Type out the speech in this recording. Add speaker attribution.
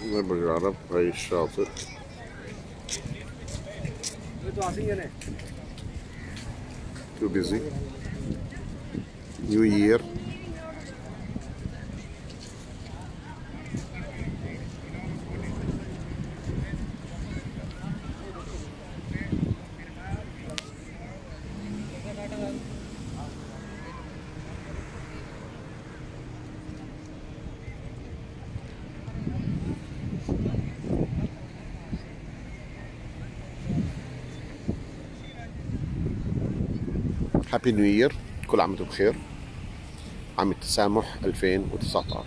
Speaker 1: I'm Shelter. Too busy. New Year. Thank you. هابي نيو يير كل عام وأنتم بخير. عام التسامح 2019